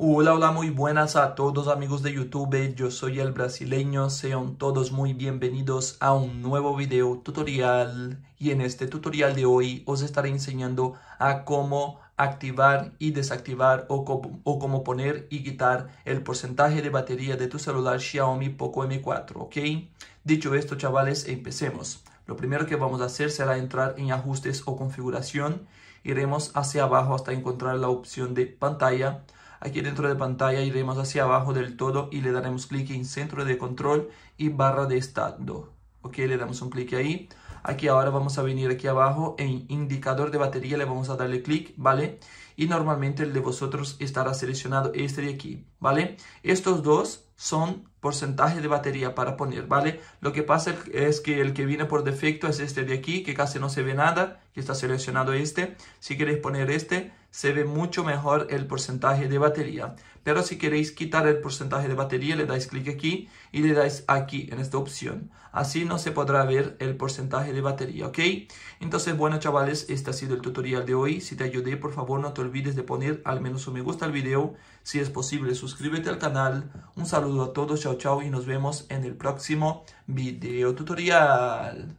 Hola, hola, muy buenas a todos amigos de YouTube, yo soy el brasileño, sean todos muy bienvenidos a un nuevo video tutorial. Y en este tutorial de hoy os estaré enseñando a cómo activar y desactivar o, o cómo poner y quitar el porcentaje de batería de tu celular Xiaomi Poco M4, ¿ok? Dicho esto chavales, empecemos. Lo primero que vamos a hacer será entrar en ajustes o configuración, iremos hacia abajo hasta encontrar la opción de pantalla, Aquí dentro de pantalla iremos hacia abajo del todo y le daremos clic en centro de control y barra de estado. Ok, le damos un clic ahí. Aquí ahora vamos a venir aquí abajo en indicador de batería, le vamos a darle clic, ¿vale? Y normalmente el de vosotros estará seleccionado este de aquí, ¿vale? Estos dos son porcentaje de batería para poner, ¿vale? Lo que pasa es que el que viene por defecto es este de aquí, que casi no se ve nada, que está seleccionado este. Si queréis poner este, se ve mucho mejor el porcentaje de batería. Pero si queréis quitar el porcentaje de batería, le dais clic aquí y le dais aquí en esta opción. Así no se podrá ver el porcentaje de batería, ¿ok? Entonces, bueno, chavales, este ha sido el tutorial de hoy. Si te ayudé, por favor, no te olvides de poner al menos un me gusta al video. Si es posible, suscríbete al canal. Un saludo a todos, chao, chao, y nos vemos en el próximo video tutorial.